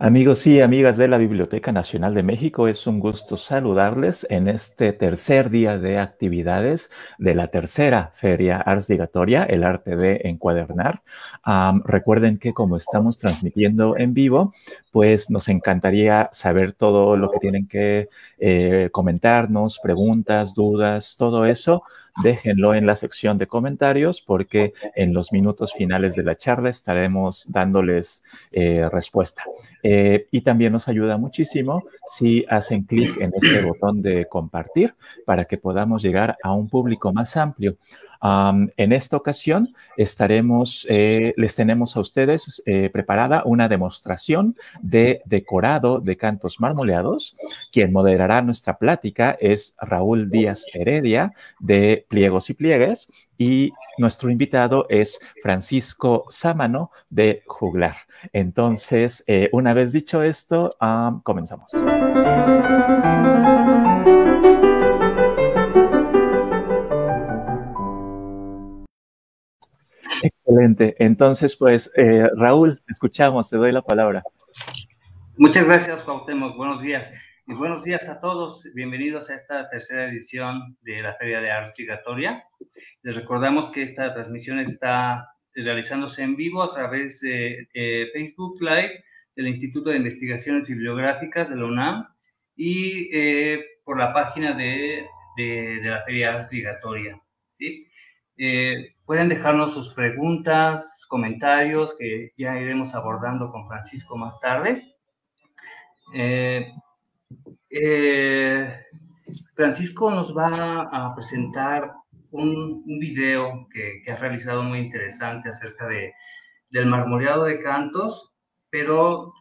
Amigos y amigas de la Biblioteca Nacional de México, es un gusto saludarles en este tercer día de actividades de la tercera Feria Ars Ligatoria, el arte de encuadernar. recuerden que como estamos transmitiendo en vivo, pues nos encantaría saber todo lo que tienen que eh, comentarnos, preguntas, dudas, todo eso déjenlo en la sección de comentarios porque en los minutos finales de la charla estaremos dándoles eh, respuesta. Eh, y también nos ayuda muchísimo si hacen clic en ese botón de compartir para que podamos llegar a un público más amplio en esta ocasión estaremos, eh, les tenemos a ustedes eh, preparada una demostración de decorado de cantos marmoleados. Quien moderará nuestra plática es Raúl Díaz Heredia de Pliegos y Pliegues y nuestro invitado es Francisco Sámano de Juglar. Entonces, eh, una vez dicho esto, comenzamos. Excelente. Entonces, pues, eh, Raúl, escuchamos, te doy la palabra. Muchas gracias, Cuauhtémoc. Buenos días. Y buenos días a todos. Bienvenidos a esta tercera edición de la Feria de Arte Ligatoria. Les recordamos que esta transmisión está realizándose en vivo a través de Facebook Live del Instituto de Investigaciones Bibliográficas de la UNAM y eh, por la página de, de, la Feria Arte Ligatoria. ¿sí? Eh, pueden dejarnos sus preguntas, comentarios que ya iremos abordando con Francisco más tarde. Eh, eh, Francisco nos va a presentar un, video que, ha realizado muy interesante acerca de, del marmoreado de cantos, pero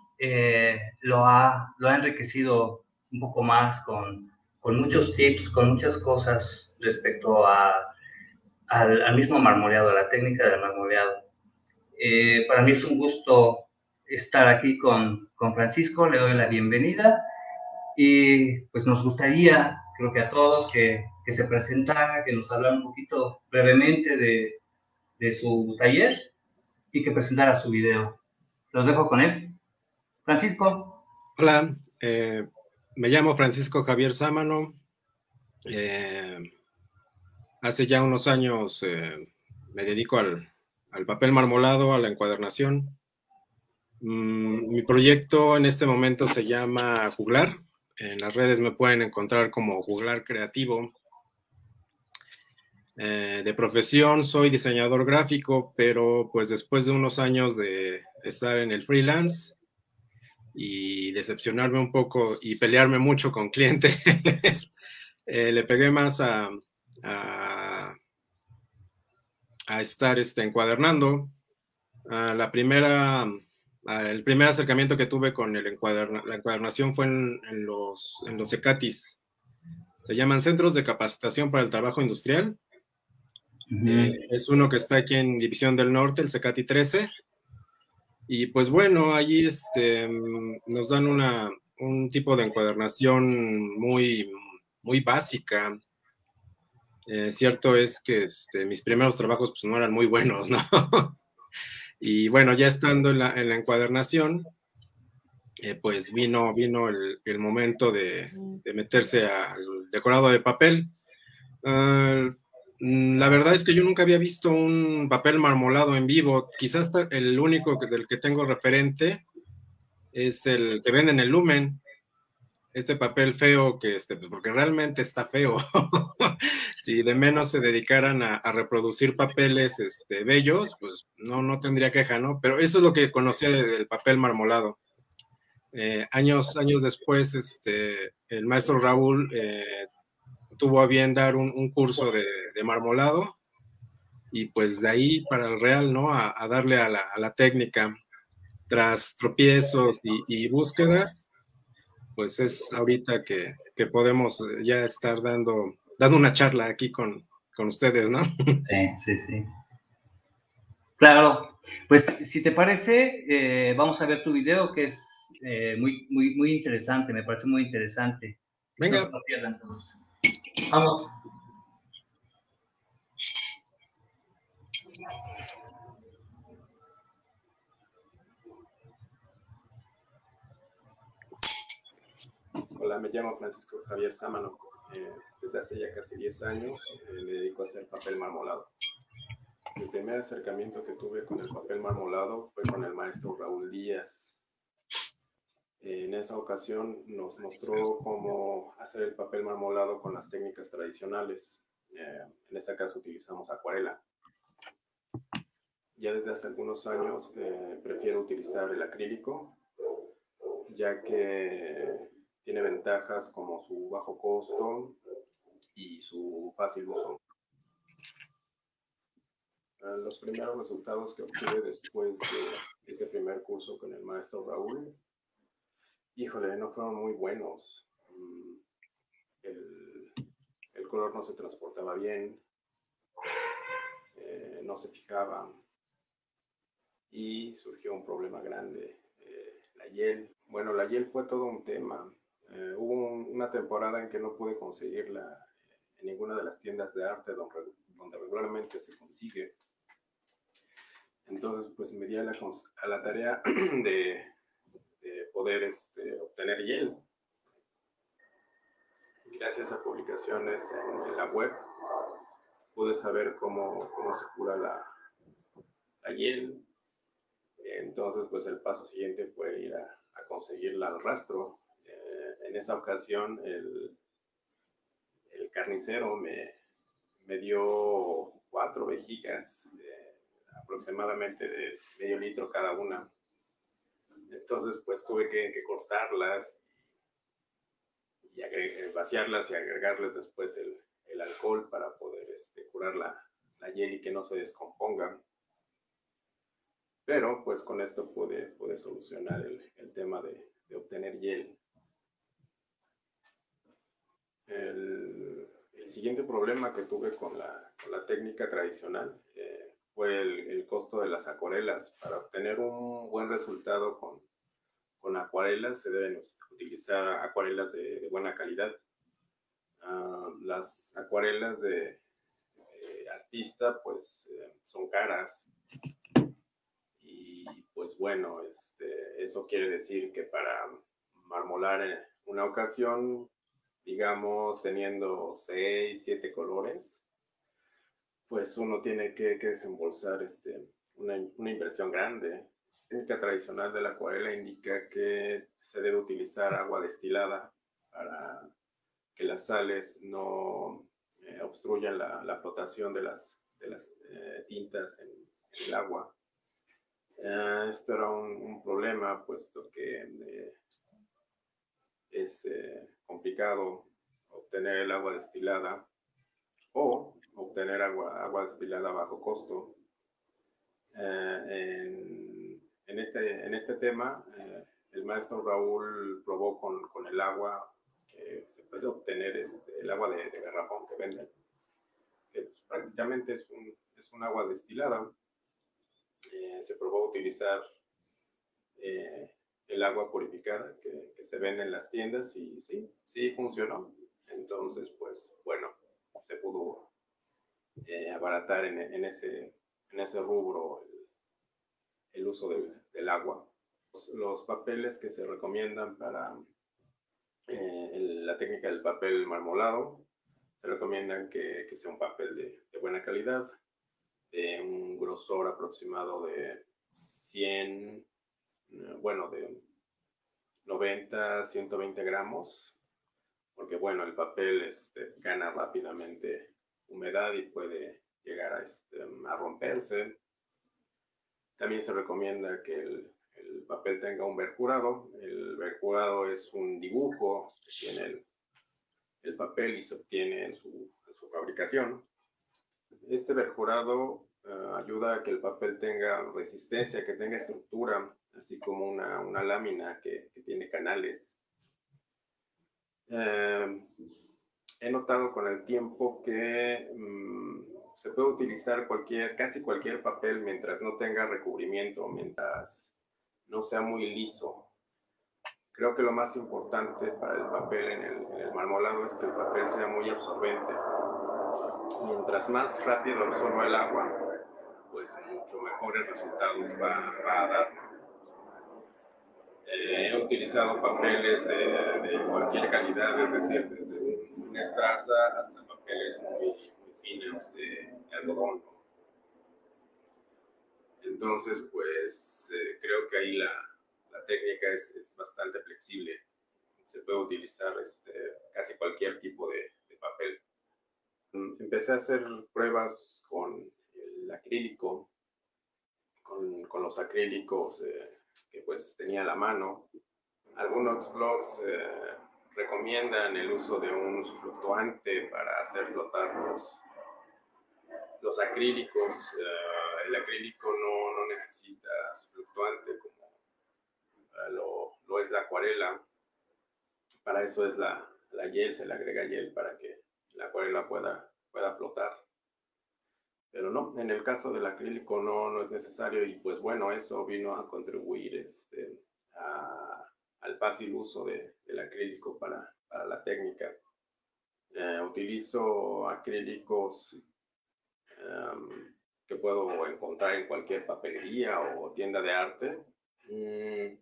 lo, ha, lo ha enriquecido un poco más con, con muchos tips, con muchas cosas respecto a al, mismo marmoleado, a la técnica del marmoleado. Eh, para mí es un gusto estar aquí con, con, Francisco, le doy la bienvenida y pues nos gustaría, creo que a todos, que, que se presentara, que nos hablara un poquito brevemente de, de, su taller y que presentara su video. Los dejo con él. Francisco. Hola, eh, me llamo Francisco Javier Sámano. Eh, Hace ya unos años eh, me dedico al, papel marmolado, a la encuadernación. Mm, mi proyecto en este momento se llama Juglar. En las redes me pueden encontrar como Juglar Creativo. Eh, de profesión soy diseñador gráfico, pero pues después de unos años de estar en el freelance y decepcionarme un poco y pelearme mucho con clientes, eh, le pegué más a, a, estar este, encuadernando. la primera, el primer acercamiento que tuve con el la encuadernación fue en, los, en los CECATIS. Se llaman Centros de Capacitación para el Trabajo Industrial. Eh, es uno que está aquí en División del Norte, el CECATI 13. Y pues bueno, allí este, nos dan una, un tipo de encuadernación muy, muy básica, eh, cierto es que este, mis primeros trabajos pues, no eran muy buenos, ¿no? y bueno, ya estando en la, encuadernación, eh, pues vino, vino el, momento de, meterse al decorado de papel. Ah, mm, la verdad es que yo nunca había visto un papel marmolado en vivo. Quizás el único del que tengo referente es el que venden en el Lumen, este papel feo que este, pues, porque realmente está feo. si de menos se dedicaran a, reproducir papeles este, bellos, pues no, no tendría queja, ¿no? Pero eso es lo que conocía del papel marmolado. Eh, años, años después, este, el maestro Raúl eh, tuvo a bien dar un, curso de, marmolado y pues de ahí para el real, ¿no? A, darle a la, técnica. Tras tropiezos y búsquedas, pues es ahorita que, podemos ya estar dando, dando una charla aquí con, ustedes, ¿no? Sí, sí, sí. Claro, pues si te parece, eh, vamos a ver tu video que es eh, muy, muy, muy interesante, me parece muy interesante. Venga. Vamos. Hola, me llamo Francisco Javier Sámano. Eh, desde hace ya casi 10 años eh, me dedico a hacer papel marmolado. El primer acercamiento que tuve con el papel marmolado fue con el maestro Raúl Díaz. En esa ocasión nos mostró cómo hacer el papel marmolado con las técnicas tradicionales. Eh, en este caso utilizamos acuarela. Ya desde hace algunos años prefiero utilizar el acrílico, ya que tiene ventajas como su bajo costo y su fácil uso. Ah, los primeros resultados que obtuve después de ese primer curso con el maestro Raúl, híjole, no fueron muy buenos. Mm, el, color no se transportaba bien, eh, no se fijaba y surgió un problema grande. Eh, la hiel, bueno, la hiel fue todo un tema. Eh, hubo una temporada en que no pude conseguirla en ninguna de las tiendas de arte donde, donde regularmente se consigue. Entonces, pues me di a la, a la tarea de, de poder este, obtener hiel. Gracias a publicaciones en, la web, pude saber cómo, cómo se cura la, la hiel. Entonces, pues el paso siguiente fue ir a, a conseguirla al rastro en esa ocasión el, el carnicero me, me, dio cuatro vejigas, aproximadamente de medio litro cada una. Entonces, pues tuve que, cortarlas y vaciarlas y agregarles después el, el alcohol para poder este, curar la, la hiel y que no se descomponga. Pero pues con esto pude, pude solucionar el, el tema de, de obtener hiel. El, siguiente problema que tuve con la, técnica tradicional eh, fue el, costo de las acuarelas. Para obtener un buen resultado con, con acuarelas se deben utilizar acuarelas de, buena calidad. Ah, las acuarelas de, artista pues eh, son caras y pues bueno, este, eso quiere decir que para marmolar una ocasión digamos, teniendo seis, siete colores, pues uno tiene que, desembolsar este, una, inversión grande. La técnica tradicional de la acuarela indica que se debe utilizar agua destilada para que las sales no eh, obstruyan la, flotación de las, de las eh, tintas en, el agua. Eh, esto era un, problema, puesto que es complicado obtener el agua destilada o obtener agua, agua destilada a bajo costo. Eh, en, este, en este tema, eh, el maestro Raúl probó con, con, el agua que se puede obtener este, el agua de, garrafón que venden, que pues, prácticamente es un, es un agua destilada. Eh, se probó utilizar el agua purificada que, que, se vende en las tiendas y sí, sí funcionó. Entonces, pues bueno, se pudo eh, abaratar en, ese, en ese rubro el, uso del, agua. Los, papeles que se recomiendan para eh, la técnica del papel marmolado, se recomiendan que, sea un papel de, de, buena calidad, de un grosor aproximado de 100, bueno, de 90, 120 gramos, porque bueno, el papel este, gana rápidamente humedad y puede llegar a, este, romperse. También se recomienda que el, el, papel tenga un verjurado. El verjurado es un dibujo que tiene el, el papel y se obtiene en su, fabricación. Este verjurado uh, ayuda a que el papel tenga resistencia, que tenga estructura, así como una, una lámina que, que, tiene canales. Eh, he notado con el tiempo que mm, se puede utilizar cualquier, casi cualquier papel mientras no tenga recubrimiento, mientras no sea muy liso. Creo que lo más importante para el papel en el, en el marmolado es que el papel sea muy absorbente. Mientras más rápido absorba el agua, pues mucho mejores resultados va, va a dar. Eh, he utilizado papeles de, cualquier calidad, es decir, desde una estraza hasta papeles muy, finos de, algodón. Entonces, pues eh, creo que ahí la, la técnica es, es, bastante flexible. Se puede utilizar este, casi cualquier tipo de, de papel. Empecé a hacer pruebas con el acrílico, con, con los acrílicos eh, pues tenía la mano. Algunos blogs eh, recomiendan el uso de un fluctuante para hacer flotar los, los acrílicos. Eh, el acrílico no, no necesita fluctuante como lo, lo, es la acuarela. Para eso es la, la hiel, se le agrega hiel para que la acuarela pueda, pueda flotar. Pero no, en el caso del acrílico no, no es necesario y pues bueno, eso vino a contribuir este, al fácil uso de, del acrílico para, para la técnica. Eh, utilizo acrílicos em, que puedo encontrar en cualquier papelería o tienda de arte. Mm,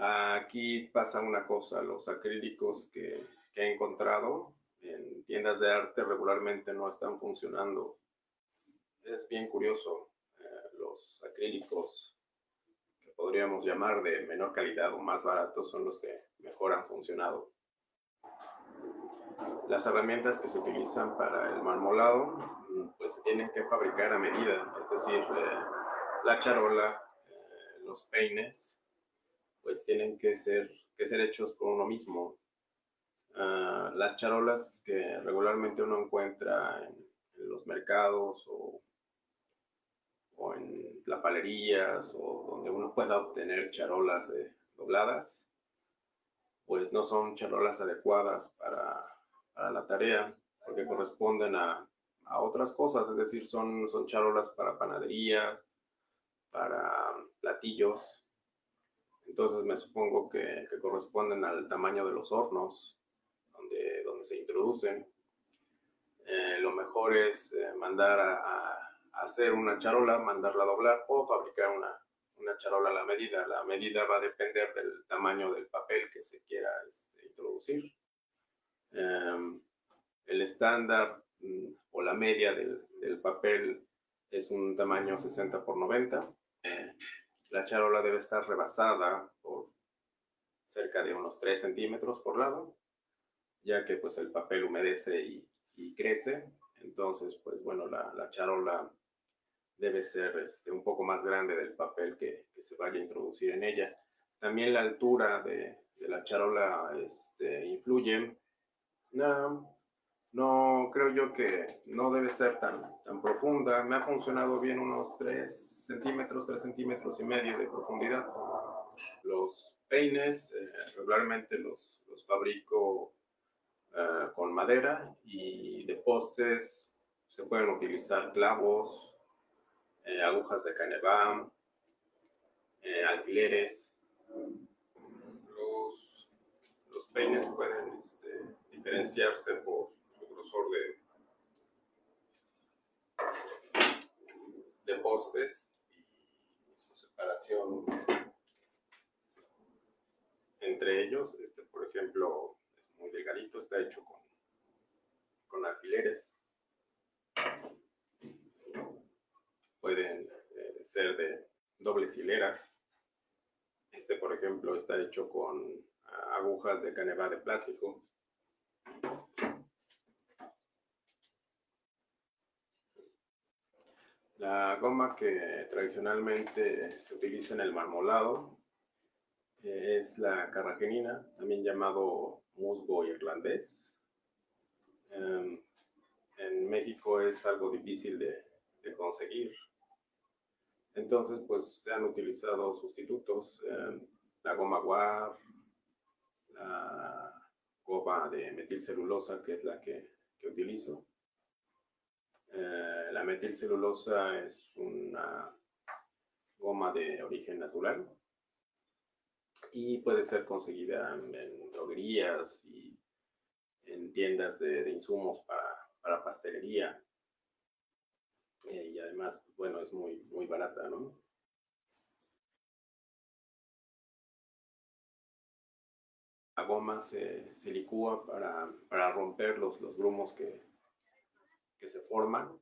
aquí pasa una cosa, los acrílicos que, que he encontrado en tiendas de arte regularmente no están funcionando. Es bien curioso, eh, los acrílicos que podríamos llamar de menor calidad o más baratos son los que mejor han funcionado. Las herramientas que se utilizan para el marmolado pues se tienen que fabricar a medida, es decir, eh, la charola, eh, los peines, pues tienen que ser, que ser hechos por uno mismo Ah, las charolas que regularmente uno encuentra en, los mercados o, o, en palerías o donde uno pueda obtener charolas dobladas, pues no son charolas adecuadas para, para la tarea porque corresponden a, a, otras cosas, es decir, son, son charolas para panadería, para platillos. Entonces me supongo que corresponden al tamaño de los hornos donde, se introducen. Eh, lo mejor es eh, mandar a, hacer una charola, mandarla a doblar o fabricar una, una, charola a la medida. La medida va a depender del tamaño del papel que se quiera este, introducir. Em, el estándar mm, o la media del, del, papel es un tamaño 60 por 90. Eh, la charola debe estar rebasada por cerca de unos 3 centímetros por lado ya que pues el papel humedece y, crece. Entonces, pues bueno, la, charola debe ser este, un poco más grande del papel que, se vaya a introducir en ella. También la altura de, la charola este, influye. No, no, creo yo que no debe ser tan, tan profunda. Me ha funcionado bien unos 3 centímetros, 3 centímetros y medio de profundidad. Los peines eh, regularmente los, los fabrico eh, con madera y de postes se pueden utilizar clavos, eh, agujas de canevá, eh, alfileres. Los, los peines pueden este, diferenciarse por su grosor de, de postes y su separación entre ellos. Este, por ejemplo, muy delgadito, está hecho con, con alfileres. Pueden eh, ser de dobles hileras. Este, por ejemplo, está hecho con agujas de caneva de plástico. La goma que tradicionalmente se utiliza en el marmolado eh, es la carragenina, también llamado musgo irlandés. Em, en México es algo difícil de, conseguir. Entonces, pues se han utilizado sustitutos, em, la goma guar, la goma de metilcelulosa, que es la que, utilizo. Eh, la metilcelulosa es una goma de origen natural y puede ser conseguida en, droguerías y en tiendas de, insumos para, para pastelería. Eh, y además, bueno, es muy, muy barata, ¿no? la goma se, se licúa para, para, romper los, los grumos que, que, se forman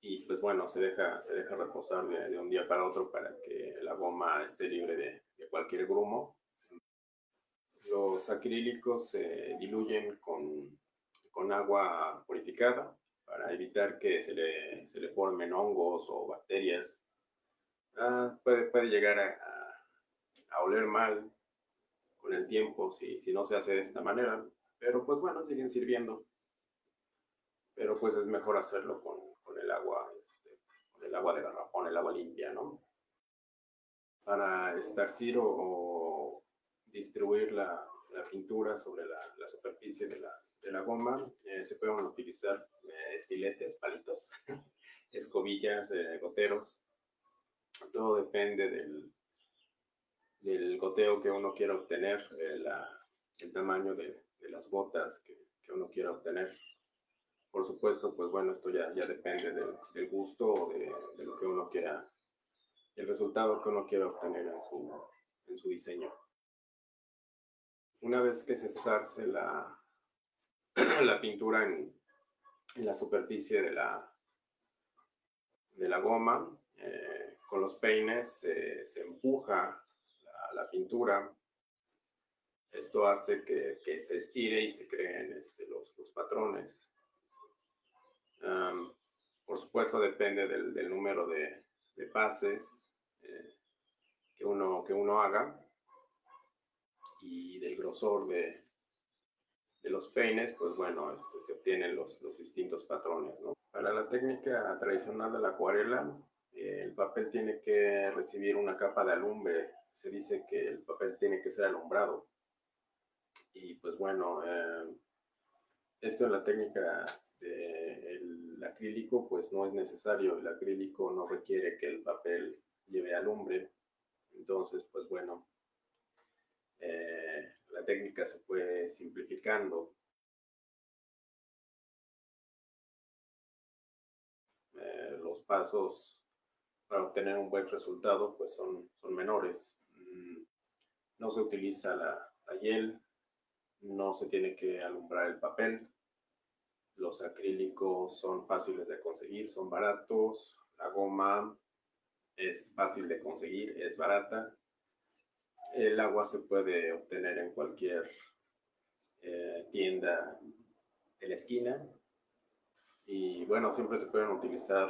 y pues bueno, se deja, se deja reposar de, de, un día para otro para que la goma esté libre de, de cualquier grumo. Los acrílicos se diluyen con, con agua purificada para evitar que se le, se le formen hongos o bacterias. Ah, puede, puede llegar a, a, oler mal con el tiempo si, si no se hace de esta manera, pero pues bueno, siguen sirviendo. Pero pues es mejor hacerlo con, con el agua, este, con el agua de garrafón, el agua limpia, ¿no? Para estarcir o, o distribuir la, pintura sobre la, superficie de la, goma, eh, se pueden utilizar eh, estiletes, palitos, escobillas, eh, goteros. Todo depende del, del goteo que uno quiera obtener, el tamaño de, las gotas que, uno quiera obtener. Por supuesto, pues bueno, esto ya, ya depende del, del gusto o de, de, lo que uno quiera, el resultado que uno quiera obtener en su, en su diseño. Una vez que se estarce la, la pintura en, en, la superficie de la, de la goma. Eh, con los peines se empuja la, pintura. Esto hace que, que, se estire y se creen este, los, los, patrones. Por supuesto, depende del, del número de, de pases eh, que, uno, que uno haga y del grosor de, de los peines, pues bueno, este, se obtienen los, los, distintos patrones. ¿no? Para la técnica tradicional de la acuarela, eh, el papel tiene que recibir una capa de alumbre. Se dice que el papel tiene que ser alumbrado. Y pues bueno, eh, esto en la técnica del de acrílico, pues no es necesario. El acrílico no requiere que el papel lleve alumbre. Entonces, pues bueno, eh, la técnica se fue simplificando. Eh, los pasos para obtener un buen resultado pues son, son menores. Mm, no se utiliza la, la hiel, no se tiene que alumbrar el papel. Los acrílicos son fáciles de conseguir, son baratos. La goma es fácil de conseguir, es barata el agua se puede obtener en cualquier eh, tienda de la esquina. Y bueno, siempre se pueden utilizar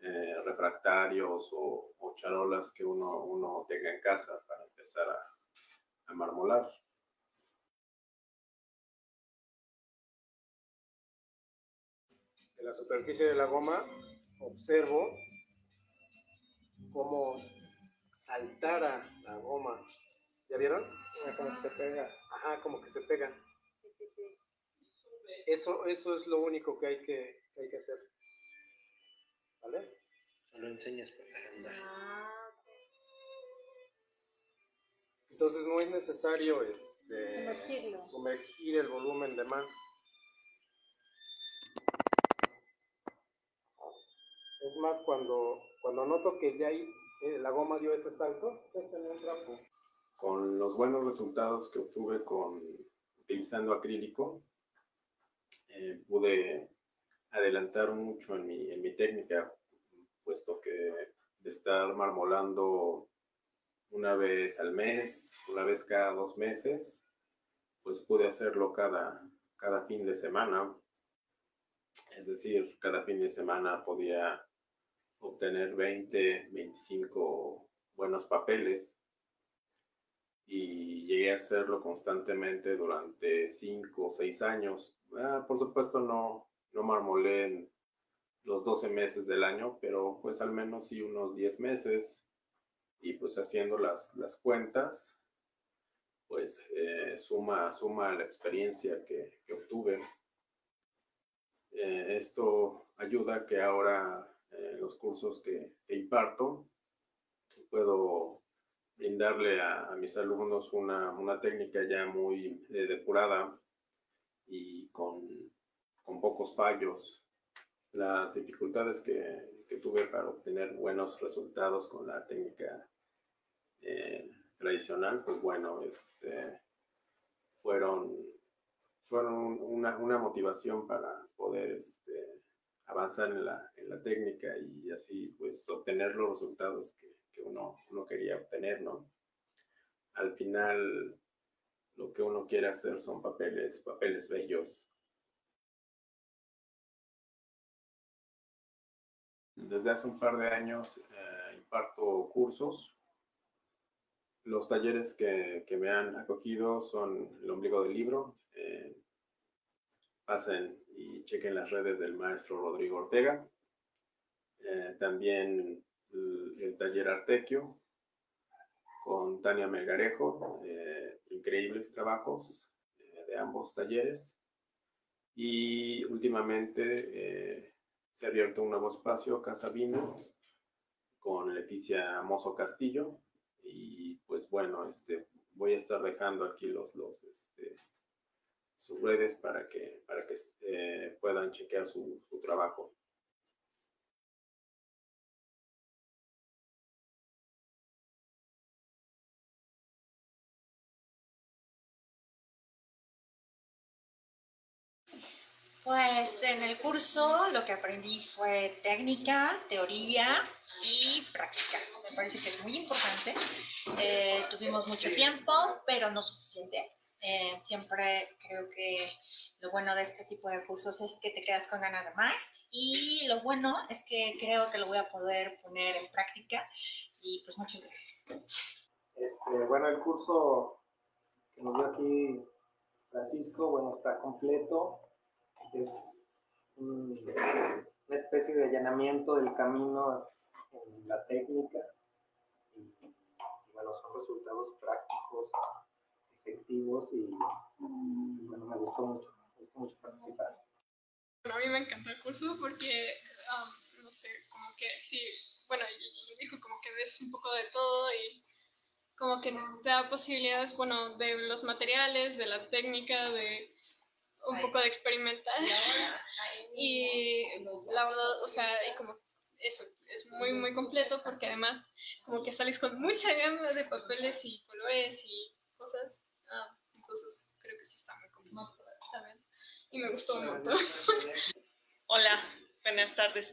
eh, refractarios o, o, charolas que uno, uno tenga en casa para empezar a, a marmolar. En la superficie de la goma observo cómo saltara la goma. ¿Ya vieron? Como que se pega. Ajá, como que se pega. Eso, eso es lo único que hay que, que hay que hacer. ¿Vale? No lo enseñas porque anda. Entonces no es necesario este, sumergir el volumen de más. Más, cuando, cuando noto que ya eh, la goma dio ese salto, un trapo. Con los buenos resultados que obtuve con utilizando acrílico, eh, pude adelantar mucho en mi, en mi técnica, puesto que de estar marmolando una vez al mes, una vez cada dos meses, pues pude hacerlo cada, cada fin de semana. Es decir, cada fin de semana podía obtener 20, 25 buenos papeles y llegué a hacerlo constantemente durante 5 o 6 años. Ah, por supuesto no, no marmolé en los 12 meses del año, pero pues al menos sí unos 10 meses y pues haciendo las, las cuentas, pues eh, suma, suma la experiencia que, obtuve. Eh, esto ayuda que ahora eh, los cursos que, que, imparto, puedo brindarle a, a mis alumnos una, una, técnica ya muy eh, depurada y con, con, pocos fallos. Las dificultades que, que, tuve para obtener buenos resultados con la técnica eh, tradicional, pues bueno, este, fueron, fueron una, una motivación para poder este, avanzar en la, en la, técnica y así pues obtener los resultados que, que uno, uno, quería obtener, ¿no? Al final lo que uno quiere hacer son papeles, papeles bellos. Desde hace un par de años eh, imparto cursos los talleres que, que, me han acogido son el ombligo del libro. Eh, pasen y chequen las redes del maestro Rodrigo Ortega. Eh, también el, taller Artequio con Tania Melgarejo. Eh, increíbles trabajos eh, de ambos talleres. Y últimamente se ha abierto un nuevo espacio, Casa Vino, con Leticia Mozo Castillo. Y pues bueno, este, voy a estar dejando aquí los, los, este, sus redes para que, para que eh, puedan chequear su, trabajo. Pues en el curso lo que aprendí fue técnica, teoría y práctica. Me parece que es muy importante. Eh, tuvimos mucho tiempo, pero no suficiente. Eh, siempre creo que lo bueno de este tipo de cursos es que te quedas con ganas de más y lo bueno es que creo que lo voy a poder poner en práctica y pues muchas gracias. Este, bueno, el curso que nos dio aquí Francisco, bueno, está completo. Es un, una especie de allanamiento del camino en la técnica y bueno, son resultados prácticos efectivos y, y, bueno, me gustó mucho, me gustó mucho participar. Bueno, a mí me encantó el curso porque, um, no sé, como que sí, bueno, yo dijo como que ves un poco de todo y como que te da posibilidades, bueno, de los materiales, de la técnica, de un poco de experimentar. Y la verdad, o sea, y como eso, es muy, muy completo porque además como que sales con mucha gama de papeles y colores y cosas. Entonces creo que sí está muy también. Y me gustó un montón. Hola, buenas tardes.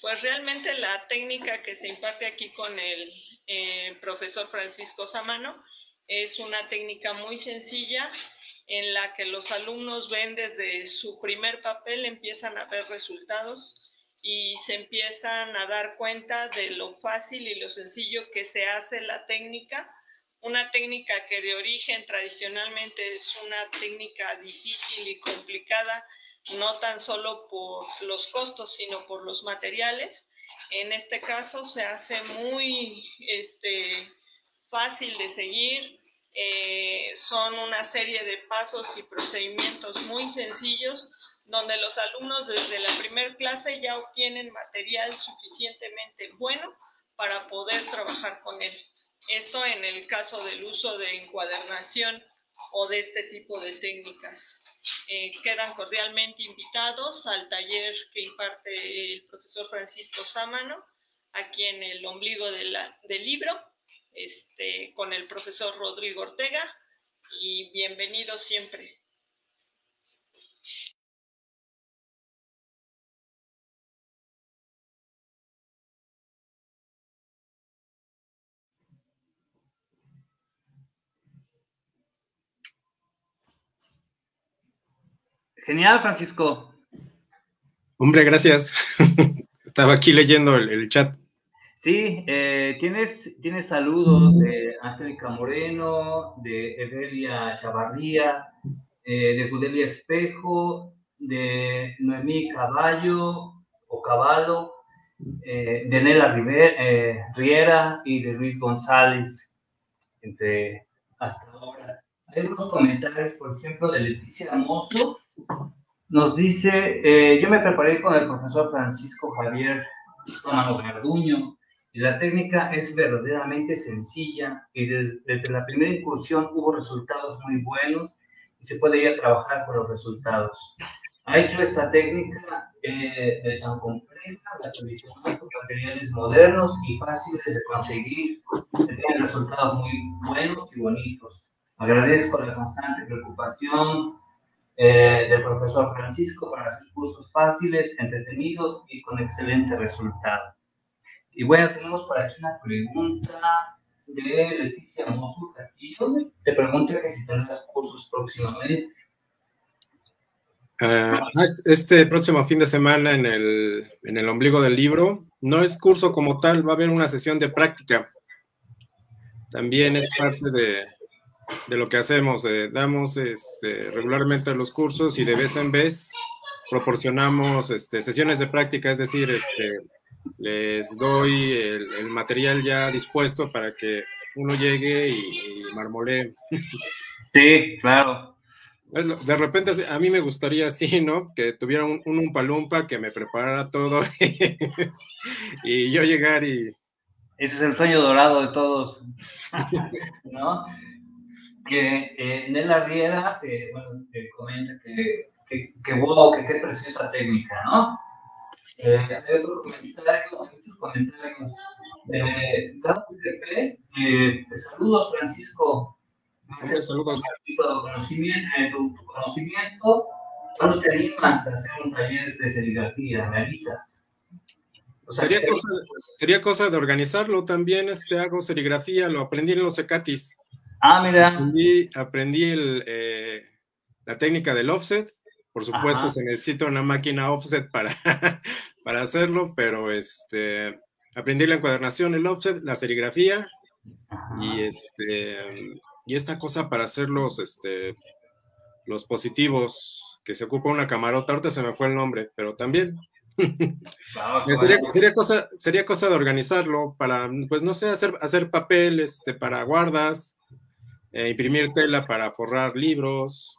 Pues realmente la técnica que se imparte aquí con el eh, profesor Francisco Samano es una técnica muy sencilla en la que los alumnos ven desde su primer papel, empiezan a ver resultados y se empiezan a dar cuenta de lo fácil y lo sencillo que se hace la técnica una técnica que de origen tradicionalmente es una técnica difícil y complicada, no tan solo por los costos, sino por los materiales. En este caso se hace muy este, fácil de seguir, eh, son una serie de pasos y procedimientos muy sencillos donde los alumnos desde la primer clase ya obtienen material suficientemente bueno para poder trabajar con él. Esto en el caso del uso de encuadernación o de este tipo de técnicas. Eh, quedan cordialmente invitados al taller que imparte el profesor Francisco Sámano, aquí en el ombligo del libro, este, con el profesor Rodrigo Ortega, y bienvenidos siempre. Genial, Francisco. Hombre, gracias. Estaba aquí leyendo el, el chat. Sí, eh, tienes, tienes saludos de Angélica Moreno, de Evelia Chavarría, eh, de Judelia Espejo, de Noemí Caballo o Caballo, eh, de Nela River, Riera y de Luis González, entre hasta ahora. Hay unos comentarios, por ejemplo, de Leticia Mozo, nos dice, eh, yo me preparé con el profesor Francisco Javier Romano Garduño y la técnica es verdaderamente sencilla y des, desde la primera incursión hubo resultados muy buenos y se puede ir a trabajar por los resultados. Ha hecho esta técnica eh, tan compleja, la tradicional con materiales modernos y fáciles de conseguir, que tienen resultados muy buenos y bonitos. Agradezco la constante preocupación eh, del profesor Francisco para hacer cursos fáciles, entretenidos y con excelente resultado. Y bueno, tenemos por aquí una pregunta de Leticia Mosul Castillo. Te pregunta que si tendrás cursos próximamente. Uh, este próximo fin de semana en el, en el ombligo del libro, no es curso como tal, va a haber una sesión de práctica. También es parte de, de lo que hacemos. Eh, damos este, regularmente los cursos y de vez en vez proporcionamos este, sesiones de práctica, es decir, este, les doy el, el, material ya dispuesto para que uno llegue y, y marmolee. Sí, claro. De repente a mí me gustaría así, ¿no? Que tuviera un, un umpalumpa que me preparara todo y yo llegar y... Ese es el sueño dorado de todos, ¿no? Que eh, Nela Riera te, bueno, te comenta que, que, que wow, que qué preciosa técnica, ¿no? Eh, hay otro comentario, estos comentarios. Eh, eh, saludos, Francisco. Gracias, saludos. Conocimiento, eh, tu, tu conocimiento, ¿cuándo te animas a hacer un taller de serigrafía? ¿Me avisas? O sea, sería, cosa, sería cosa de organizarlo también, este, hago serigrafía, lo aprendí en los Ecatis. Ah, mira. Aprendí, aprendí el, eh, la técnica del offset, por supuesto Ajá. se necesita una máquina offset para, para hacerlo, pero este, aprendí la encuadernación, el offset, la serigrafía Ajá. y este y esta cosa para hacer los, este, los positivos, que se ocupa una camarota, ahorita se me fue el nombre, pero también. Ah, sería, sería, cosa, sería cosa de organizarlo para, pues no sé, hacer, hacer papel este, para guardas, eh, imprimir tela para forrar libros,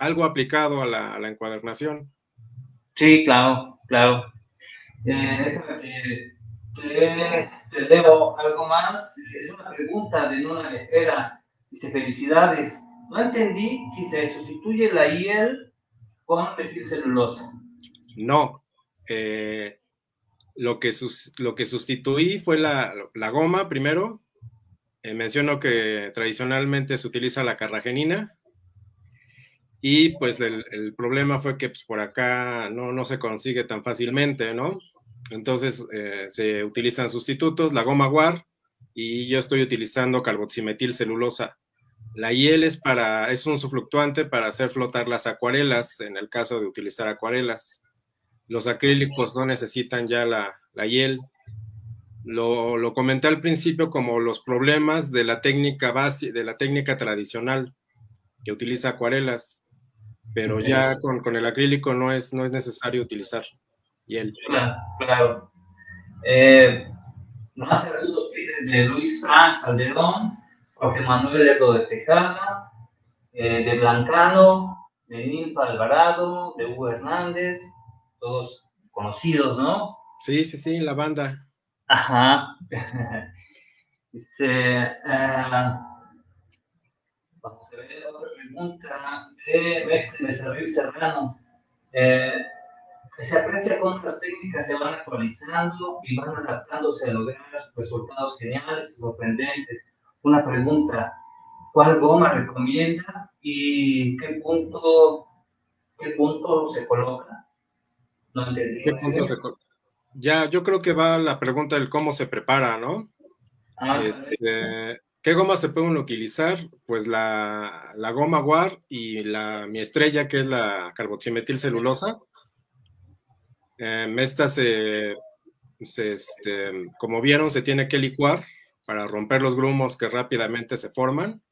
algo aplicado a la, a la encuadernación. Sí, claro, claro. Eh, te, te, te, debo algo más. Es una pregunta de una lejera. Dice, felicidades. No entendí si se sustituye la hiel con metilcelulosa. No. Eh, lo, que sus, lo que sustituí fue la, la goma primero. Eh, menciono que tradicionalmente se utiliza la carragenina. Y pues el, problema fue que pues, por acá no, no, se consigue tan fácilmente, ¿no? Entonces eh, se utilizan sustitutos, la goma guar, y yo estoy utilizando carboximetil celulosa. La hiel es, para, es un subfluctuante para hacer flotar las acuarelas, en el caso de utilizar acuarelas. Los acrílicos no necesitan ya la, la hiel. Lo, lo, comenté al principio como los problemas de la técnica base, de la técnica tradicional que utiliza acuarelas, pero ya con, con el acrílico no es, no es necesario utilizar hiel. Claro. claro. Eh, más saludos de Luis Frank Calderón, Jorge Manuel Lerdo de Tejada, eh, de Blancano, de Ninfa Alvarado, de Hugo Hernández, todos conocidos, ¿no? Sí, sí, sí, la banda. Ajá. Dice, uh, vamos a ver otra pregunta de Mestre Becerril Serrano. Eh, se aprecia cómo las técnicas se van actualizando y van adaptándose a lograr resultados geniales y sorprendentes. Una pregunta, ¿cuál goma recomienda y qué punto, qué punto se coloca? No entendí. ¿Qué punto se coloca? Ya, yo creo que va la pregunta del cómo se prepara, ¿no? Ah, este, ¿Qué goma se pueden utilizar? Pues la, la goma guar y la, mi estrella, que es la carboximetil celulosa eh, esta se, se este, como vieron, se tiene que licuar para romper los grumos que rápidamente se forman.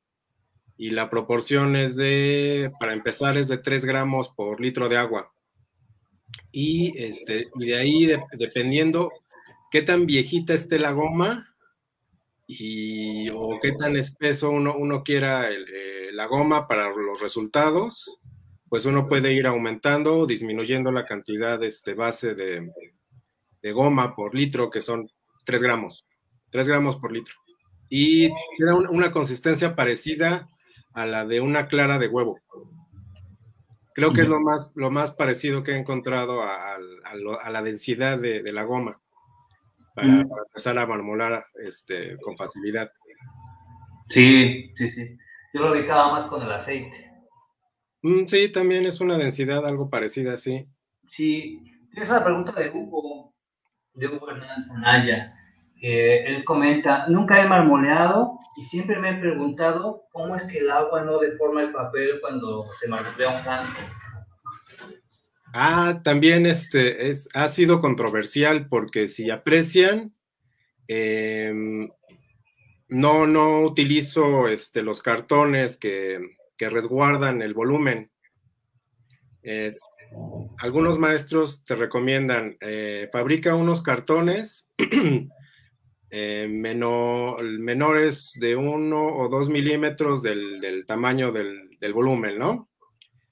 Y la proporción es de, para empezar, es de 3 gramos por litro de agua. Y, este, y de ahí, de, dependiendo qué tan viejita esté la goma y, o qué tan espeso uno, uno quiera eh, la goma para los resultados, pues uno puede ir aumentando o disminuyendo la cantidad de este base de, de, goma por litro, que son 3 gramos, 3 gramos por litro. Y queda un, una consistencia parecida a la de una clara de huevo. Creo que es lo más, lo más parecido que he encontrado a, a, a la densidad de, de la goma para, para, empezar a marmolar este, con facilidad. Sí, sí, sí. Yo lo ubicaba más con el aceite. Mm, sí, también es una densidad algo parecida, sí. Sí, tienes una pregunta de Hugo, de Hugo Hernández Anaya, que él comenta, nunca he marmoleado y siempre me he preguntado cómo es que el agua no deforma el papel cuando se marmolea un canto. Ah, también este es, ha sido controversial porque si aprecian, em, no, no utilizo este, los cartones que, que resguardan el volumen. Eh, algunos maestros te recomiendan, eh, fabrica unos cartones eh, menores de uno o dos milímetros del, del tamaño del, del, volumen, ¿no?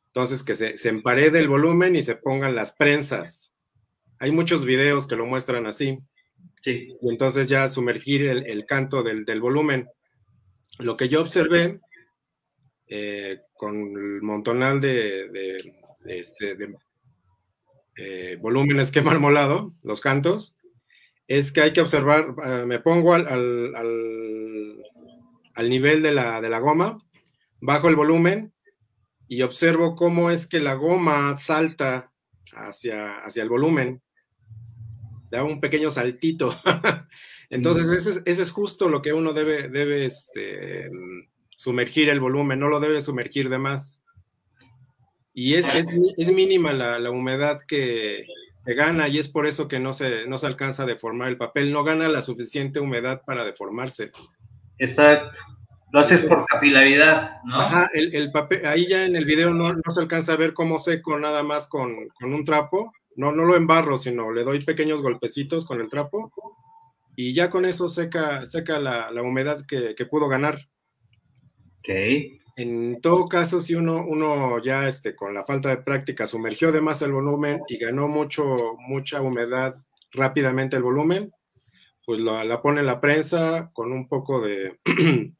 Entonces, que se, se emparede el volumen y se pongan las prensas. Hay muchos videos que lo muestran así. Sí. Y entonces ya sumergir el, el canto del, del, volumen. Lo que yo observé eh, con el montonal de, de, de, este, de eh, volúmenes que he marmolado, los cantos, es que hay que observar, uh, me pongo al, al, al, al nivel de la, de la goma, bajo el volumen y observo cómo es que la goma salta hacia, hacia el volumen, da un pequeño saltito. Entonces, ese es, ese es, justo lo que uno debe, debe este, sumergir el volumen, no lo debe sumergir de más. Y es, es, es mínima la, la humedad que, que, gana y es por eso que no se, no se alcanza a deformar el papel, no gana la suficiente humedad para deformarse. Exacto. Lo haces por capilaridad, ¿no? Ajá, el, el, papel, ahí ya en el video no, no, se alcanza a ver cómo seco nada más con, con, un trapo, no, no lo embarro, sino le doy pequeños golpecitos con el trapo y ya con eso seca, seca la, la humedad que, que, pudo ganar. Ok. En todo caso, si uno, uno ya este, con la falta de práctica sumergió de más el volumen y ganó mucho, mucha humedad rápidamente el volumen, pues la, la pone la prensa con un poco de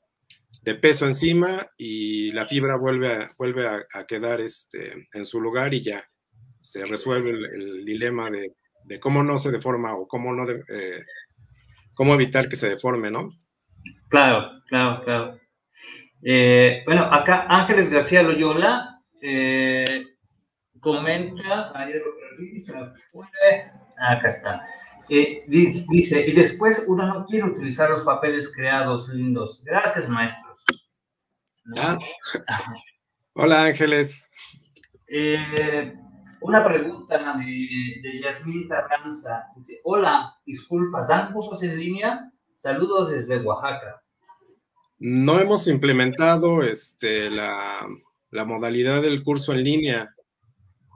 peso encima y la fibra vuelve a, vuelve a, quedar este, en su lugar y ya se resuelve el, dilema de, cómo no se deforma o cómo, no eh, cómo evitar que se deforme, ¿no? Claro, claro, claro. Eh, bueno, acá Ángeles García Loyola eh, comenta, fue, acá está. Eh, dice, y después uno no quiere utilizar los papeles creados lindos. Gracias, maestros. Ah. Hola, Ángeles. Eh, una pregunta de, de Yasmín Carranza. Dice, hola, disculpas, ¿dan cursos en línea? Saludos desde Oaxaca. No hemos implementado este, la, la modalidad del curso en línea.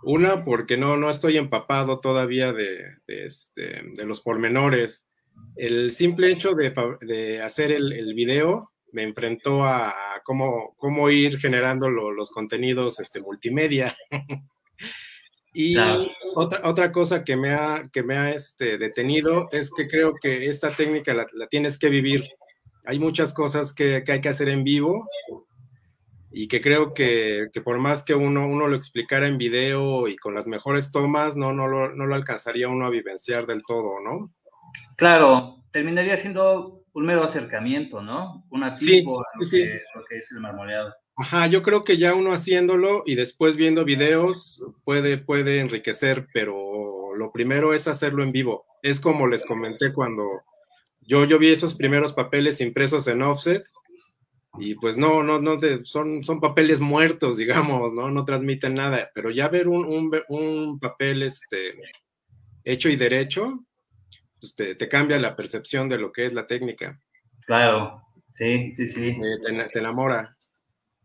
Una, porque no, no estoy empapado todavía de, de, este, de los pormenores. El simple hecho de, de hacer el, el, video me enfrentó a cómo, cómo ir generando lo, los contenidos este, multimedia. y claro. otra, otra cosa que me ha, que me ha este, detenido es que creo que esta técnica la, la tienes que vivir. Hay muchas cosas que, que hay que hacer en vivo y que creo que, que, por más que uno, uno lo explicara en video y con las mejores tomas, no, no, lo, no lo alcanzaría uno a vivenciar del todo, ¿no? Claro, terminaría siendo un mero acercamiento, ¿no? Un activo sí, a lo, sí. que, lo, que, es el marmoleado. Ajá, yo creo que ya uno haciéndolo y después viendo videos puede, puede enriquecer, pero lo primero es hacerlo en vivo. Es como les comenté cuando yo, yo vi esos primeros papeles impresos en offset y pues no, no, no, te, son, son papeles muertos, digamos, ¿no? No transmiten nada, pero ya ver un, un, un papel este, hecho y derecho, pues te, te, cambia la percepción de lo que es la técnica. Claro, sí, sí, sí. Eh, te, te, enamora.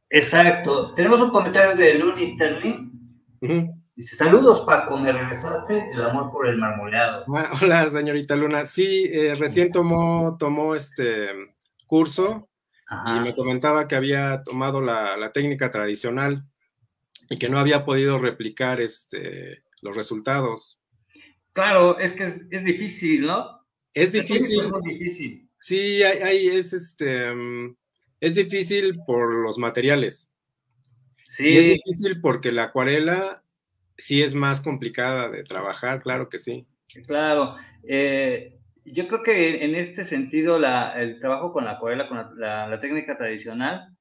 Exacto. Tenemos un comentario de Luni Sterling. Uh -huh. Dice, saludos Paco, me regresaste el amor por el marmoleado. Ah, hola, señorita Luna. Sí, eh, recién tomó, tomó este curso Ajá. y me comentaba que había tomado la, la, técnica tradicional y que no había podido replicar este, los resultados. Claro, es que es, es difícil, ¿no? Es difícil. Es difícil. Sí, hay, hay, es, este, es difícil por los materiales. Sí. Y es difícil porque la acuarela sí es más complicada de trabajar, claro que sí. Claro. Eh, yo creo que en este sentido la, el trabajo con la acuarela, con la, la, la técnica tradicional,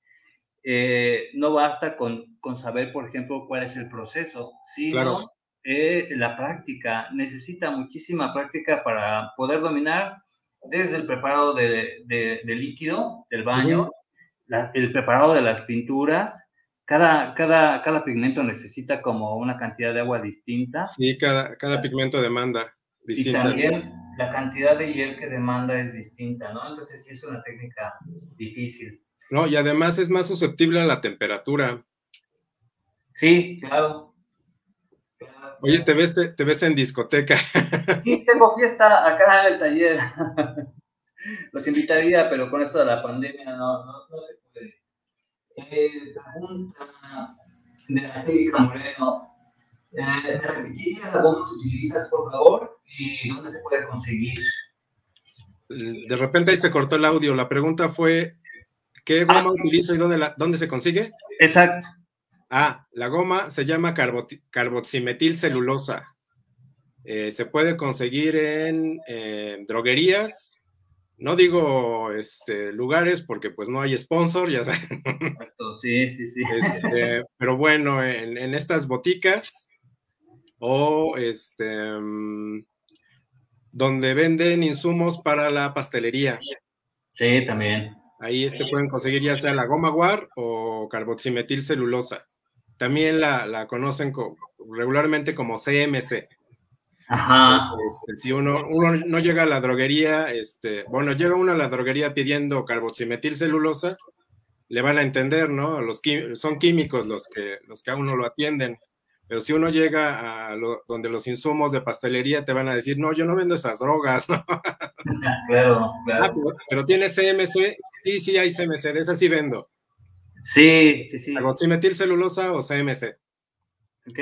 eh, no basta con, con, saber, por ejemplo, cuál es el proceso, sino Claro. eh, la práctica. Necesita muchísima práctica para poder dominar desde el preparado de, de- de líquido del baño, la- el preparado de las pinturas. Cada, cada, cada pigmento necesita como una cantidad de agua distinta. Sí, cada, cada pigmento demanda Y distintas. también la cantidad de hiel que demanda es distinta, ¿no? Entonces sí es una técnica difícil. No, y además es más susceptible a la temperatura. Sí, claro. Claro. Oye, te ves, te, te ves en discoteca. Sí, tengo fiesta acá en el taller. Los invitaría, pero con esto de la pandemia no, no, no se puede. Eh, pregunta de Angélica Moreno. Eh, ¿Me repetirías la goma que utilizas, por favor? ¿Y dónde se puede conseguir? De repente ahí se cortó el audio. La pregunta fue, ¿qué goma utilizo y dónde, la, dónde se consigue? Exacto. Ah, la goma se llama carboti- carboximetilcelulosa. Eh, se puede conseguir en eh, droguerías. No digo este, lugares porque pues no hay sponsor, ya sabes. Exacto, sí, sí, sí. Este, pero bueno, en, en estas boticas o este, mm, donde venden insumos para la pastelería. Sí, también. Ahí este pueden conseguir ya sea la goma guar o carboximetilcelulosa. También la, la conocen co- regularmente como CMC. Ajá. Este, si uno, uno no llega a la droguería, este, bueno, llega uno a la droguería pidiendo carboximetilcelulosa, le van a entender, ¿no? Los son químicos los que, los que a uno lo atienden. Pero si uno llega a lo- donde los insumos de pastelería te van a decir, no, yo no vendo esas drogas, ¿no? Claro, Ah, claro. pero, pero tiene CMC, sí, sí hay CMC, de esas sí vendo. Sí, sí, sí. Carboximetilcelulosa o CMC. Ok.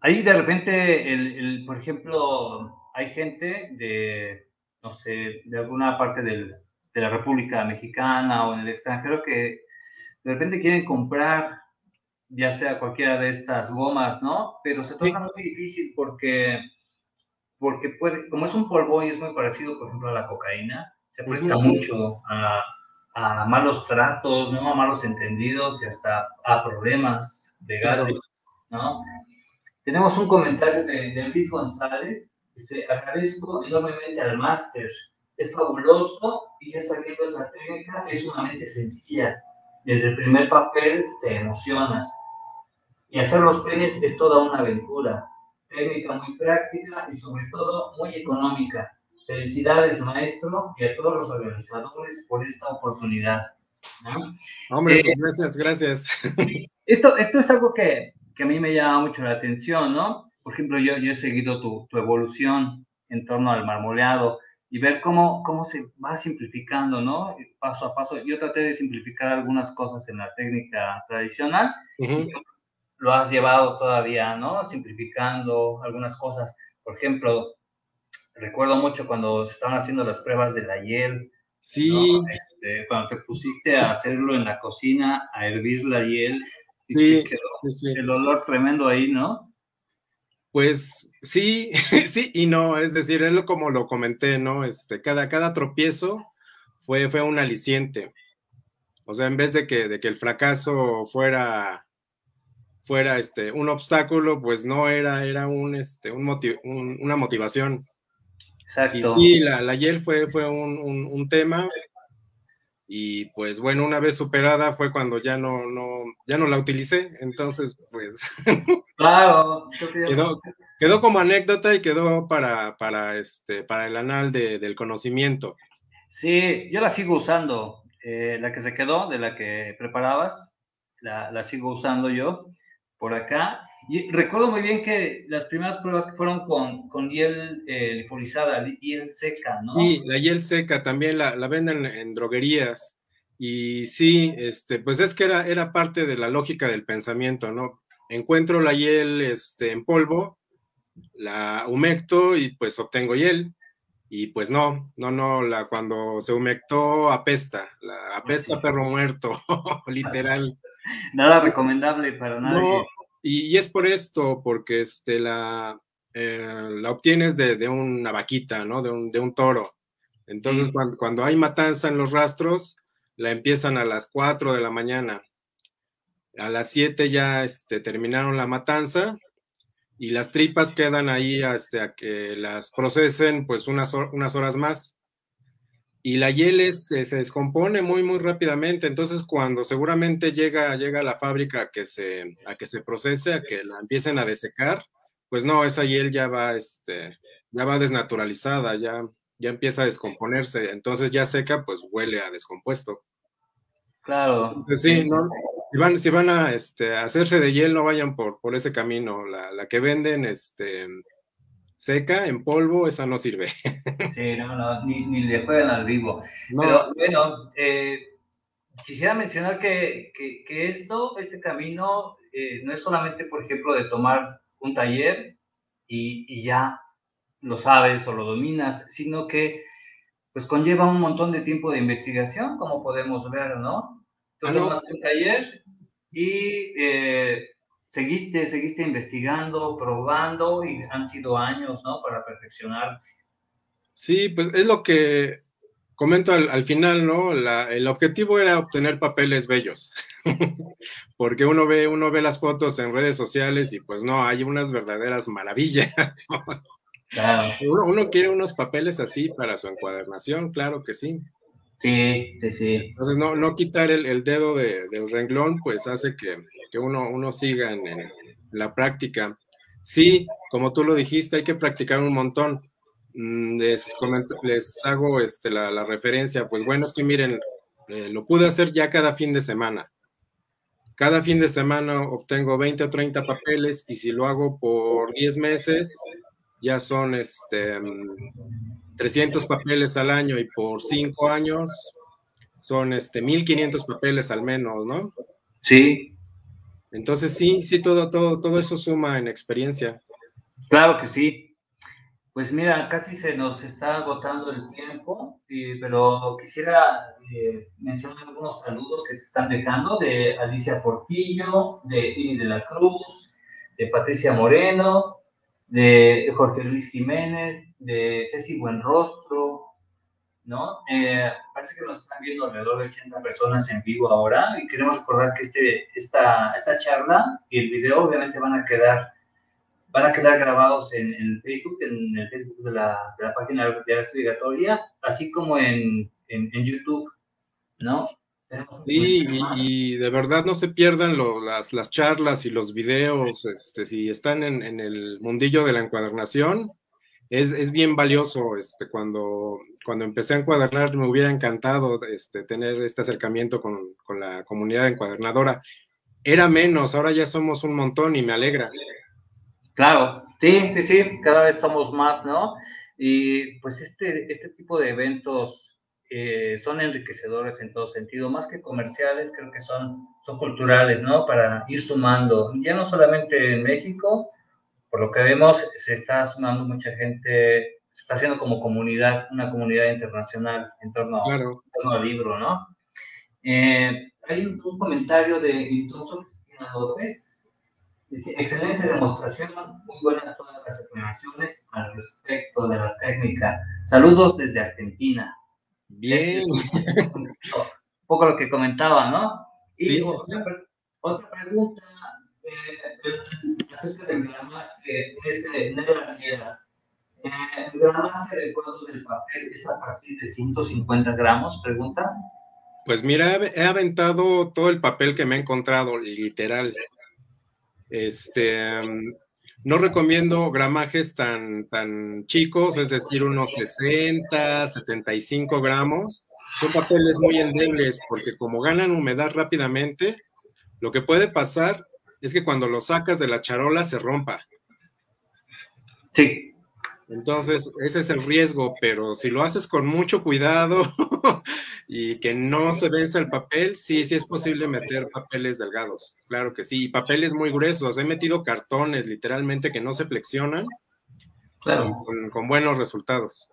Ahí de repente, el, el, por ejemplo, hay gente de, no sé, de alguna parte del- de la República Mexicana o en el extranjero que de repente quieren comprar ya sea cualquiera de estas gomas, ¿no? Pero se torna muy difícil porque, porque puede, como es un polvo y es muy parecido, por ejemplo, a la cocaína, se presta mucho a, a malos tratos, ¿no? A malos entendidos y hasta a problemas legales, ¿no? Tenemos un comentario de, de Luis González. Dice, agradezco enormemente al máster. Es fabuloso y ya sabiendo esa técnica es sumamente sencilla. Desde el primer papel te emocionas. Y hacer los penes es toda una aventura. Técnica muy práctica y sobre todo muy económica. Felicidades, maestro, y a todos los organizadores por esta oportunidad. ¿no? Hombre, Eh, pues gracias, gracias. Esto, esto es algo que, que a mí me llama mucho la atención, ¿no? Por ejemplo, yo, yo he seguido tu, tu evolución en torno al marmoleado y ver cómo, cómo se va simplificando, ¿no? Paso a paso. Yo traté de simplificar algunas cosas en la técnica tradicional, Ujú. lo has llevado todavía, ¿no? Simplificando algunas cosas. Por ejemplo, recuerdo mucho cuando se estaban haciendo las pruebas de la hiel, Sí, ¿no? Este, cuando te pusiste a hacerlo en la cocina, a hervir la hiel, y Sí, quedó sí, el olor tremendo ahí, ¿no? Pues sí, sí y no, es decir, es lo como lo comenté, ¿no? Este, cada, cada tropiezo fue, fue un aliciente. O sea, en vez de que, de que el fracaso fuera, fuera este, un obstáculo, pues no era, era un, este, un motiv- un- una motivación. Y Exacto. sí, la, la Yel fue, fue un, un- un tema. Y pues bueno, una vez superada fue cuando ya no, no, ya no la utilicé. Entonces, pues Claro. quedó, quedó como anécdota y quedó para, para, este, para el anal de- del conocimiento. Sí, yo la sigo usando. Eh, la que se quedó, de la que preparabas, la, la sigo usando yo por acá. Y recuerdo muy bien que las primeras pruebas que fueron con, con hiel eh, lifolizada, li- hiel seca, ¿no? Y la hiel seca también la, la venden en droguerías. Y sí, este, pues es que era, era parte de la lógica del pensamiento, ¿no? Encuentro la hiel este, en polvo, la humecto y pues obtengo hiel. Y pues no, no, no, la, cuando se humectó apesta, la apesta perro muerto, literal. Nada recomendable para nadie. No, y, y es por esto, porque este, la, eh, la obtienes de, de una vaquita, ¿no? De un, de un toro. Entonces, Sí. cuando, cuando hay matanza en los rastros, la empiezan a las 4 de la mañana. A las 7 ya este, terminaron la matanza y las tripas quedan ahí hasta que las procesen pues unas, unas horas más. Y la hiel se, descompone muy, muy rápidamente. Entonces, cuando seguramente llega, llega a la fábrica a que, se, a que se procese, a que la empiecen a desecar, pues no, esa hiel ya va, este, ya va desnaturalizada, ya, ya empieza a descomponerse. Entonces, ya seca, pues huele a descompuesto. Claro. sí, no, si van, si van a este, hacerse de hiel, no vayan por, por ese camino. La, la, que venden este, seca, en polvo, esa no sirve. Sí, no, no, ni, ni le juegan al vivo. Pero bueno, eh, quisiera mencionar que, que, que, esto, este camino, eh, no es solamente, por ejemplo, de tomar un taller y, y ya lo sabes o lo dominas, sino que pues conlleva un montón de tiempo de investigación, como podemos ver, ¿no? Tú ah, un taller y eh, seguiste, seguiste investigando, probando y han sido años, ¿no? Para perfeccionar. Sí, pues es lo que comento al, final, ¿no? el objetivo era obtener papeles bellos, porque uno ve, uno ve las fotos en redes sociales y pues no, hay unas verdaderas maravillas. Uno, uno, quiere unos papeles así para su encuadernación, claro que sí. Sí, sí, sí. Entonces, no, no quitar el, dedo del renglón, pues hace que, uno, uno siga en, la práctica. Sí, como tú lo dijiste, hay que practicar un montón. Mm, les, les hago este, la, referencia, pues bueno, es que miren, eh, lo pude hacer ya cada fin de semana. Cada fin de semana obtengo 20 o 30 papeles y si lo hago por 10 meses, ya son este, 300 papeles al año y por 5 años son este 1500 papeles al menos, ¿no? Sí. Entonces sí, sí, todo, todo, todo eso suma en experiencia. Claro que sí. Pues mira, casi se nos está agotando el tiempo, pero quisiera eh, mencionar algunos saludos que te están dejando de Alicia Portillo, de Ili de la Cruz, de Patricia Moreno, de Jorge Luis Jiménez, de Ceci Buenrostro, ¿no? Eh, parece que nos están viendo alrededor de 80 personas en vivo ahora y queremos recordar que este, esta, esta charla y el video obviamente van a quedar van a quedar grabados en, en Facebook, en el Facebook de la, de la página de obligatoria, así como en, en, en YouTube, ¿no? Sí, y, de verdad no se pierdan las, las, charlas y los videos, este, si están en, en, el mundillo de la encuadernación, es, es, bien valioso. Este, cuando, cuando empecé a encuadernar, me hubiera encantado este, tener este acercamiento con, con la comunidad encuadernadora. Era menos, ahora ya somos un montón y me alegra. Claro, sí, sí, sí, cada vez somos más, ¿no? Y pues este, este tipo de eventos eh, son enriquecedores en todo sentido, más que comerciales, creo que son, son culturales, ¿no? Para ir sumando, ya no solamente en México, por lo que vemos, se está sumando mucha gente, se está haciendo como comunidad, una comunidad internacional en torno, al libro, ¿no? Eh, hay un, comentario de Intonso Cristina López, dice, excelente demostración, muy buenas todas las explicaciones al respecto de la técnica. Saludos desde Argentina. Bien. Un poco lo que comentaba, ¿no? Y otra, pregunta eh, acerca del gramaje, este, de la eh, ¿El gramaje adecuado del papel es a partir de 150 gramos? Pregunta. Pues mira, he aventado todo el papel que me he encontrado, literal. Este, no recomiendo gramajes tan, tan chicos, es decir, unos 60, 75 gramos. Son papeles muy endebles porque como ganan humedad rápidamente, lo que puede pasar es que cuando lo sacas de la charola se rompa. Sí. Entonces, ese es el riesgo, pero si lo haces con mucho cuidado y que no se vence el papel, sí, sí es posible meter papeles delgados, claro que sí, y papeles muy gruesos. He metido cartones literalmente que no se flexionan claro. con, buenos resultados.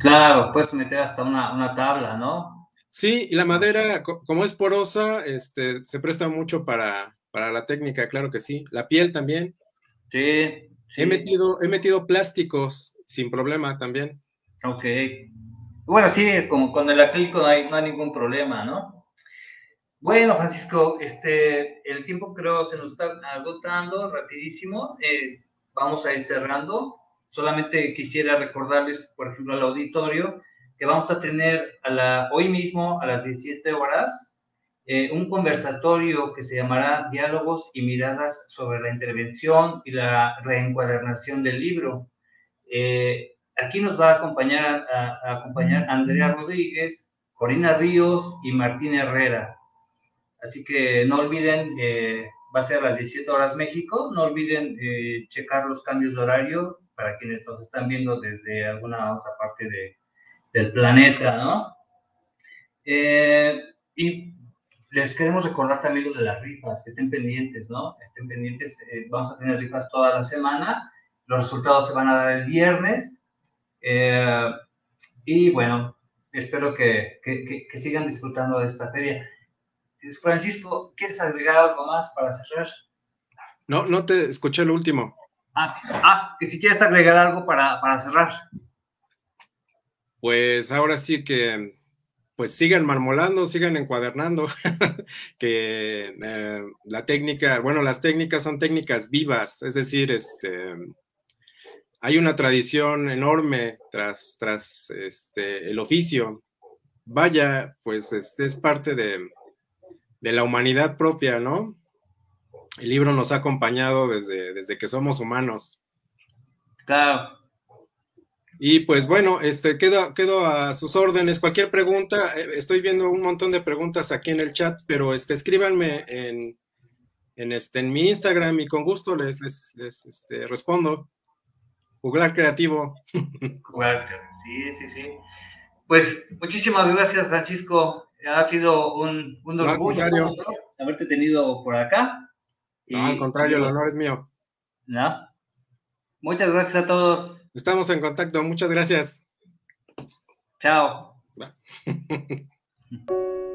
Claro, puedes meter hasta una, tabla, ¿no? Sí, y la madera, como es porosa, este, se presta mucho para, para la técnica, claro que sí. La piel también. Sí, He, metido, he metido plásticos sin problema también. Ok. Bueno, sí, como con el acrílico no hay, no hay ningún problema, ¿no? Bueno, Francisco, este, el tiempo creo se nos está agotando rapidísimo. Eh, vamos a ir cerrando. Solamente quisiera recordarles, por ejemplo, al auditorio, que vamos a tener a la, hoy mismo a las 17 horas eh, un conversatorio que se llamará Diálogos y miradas sobre la intervención y la reencuadernación del libro. Eh, aquí nos va a acompañar, a acompañar Andrea Rodríguez, Corina Ríos y Martín Herrera. Así que no olviden, eh, va a ser a las 17 horas México, no olviden eh, checar los cambios de horario para quienes nos están viendo desde alguna otra parte de, del planeta, ¿no? Eh, y les queremos recordar también lo de las rifas, que estén pendientes, ¿no? Estén pendientes, vamos a tener rifas toda la semana, los resultados se van a dar el viernes, y bueno, espero que, que, que sigan disfrutando de esta feria. Francisco, ¿quieres agregar algo más para cerrar? No, no te escuché lo último. Ah, ah que si quieres agregar algo para, para cerrar. Pues ahora sí que pues sigan marmolando, sigan encuadernando, que eh, la técnica, bueno, las técnicas son técnicas vivas, es decir, este, hay una tradición enorme tras, tras este, el oficio. Vaya, pues este es parte de, de la humanidad propia, ¿no? El libro nos ha acompañado desde, desde que somos humanos. Claro. Y pues bueno, este, quedo, quedo a sus órdenes. Cualquier pregunta, eh, estoy viendo un montón de preguntas aquí en el chat, pero este, escríbanme en, en, este, en mi Instagram y con gusto les, les, este, respondo. Juglar creativo. Juglar, sí, sí, sí. Pues muchísimas gracias, Francisco ha sido un, un orgullo haberte tenido por acá. No, al contrario, el honor es mío. ¿No? Muchas gracias a todos. Estamos en contacto, muchas gracias. Chao.